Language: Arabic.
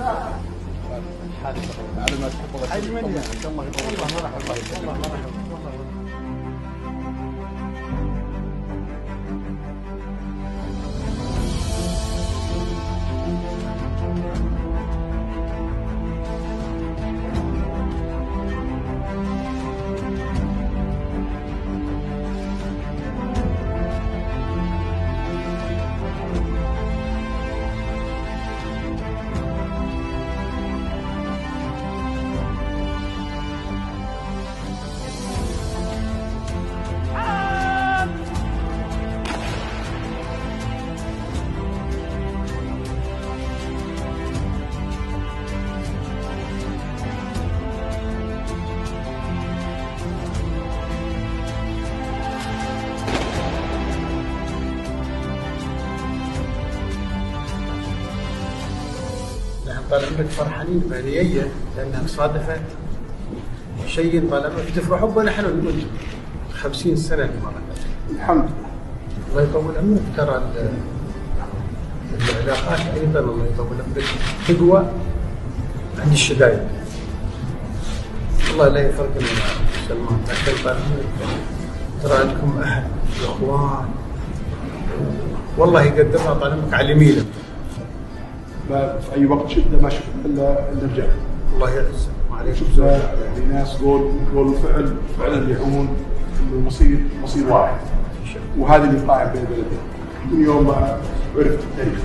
على ما تحب الله يحفظك الله يطول عمرك الله يسلمك طال عمرك فرحانين بهدية لأنها صادفت شيء طال عمرك تفرحوا به نحن نقول 50 سنة اللي مرت الحمد لله. الله يطول عمرك. ترى ال- العلاقات أيضا الله يطول عمرك. تقوى؟ عند الشدايد الله لا يفرقنا يا سلمان. لكن طال عمرك ترى عندكم أهل وإخوان والله يقدرنا طال عمرك على يمينه في أي وقت شده ما شفت إلا إلا رجال الله يعزك شفت يعني ناس قول قول فعل فعلا يعون إنه المصير مصير واحد. وهذا اللي قائم بين البلدين. من يوم ما عرفت التاريخ.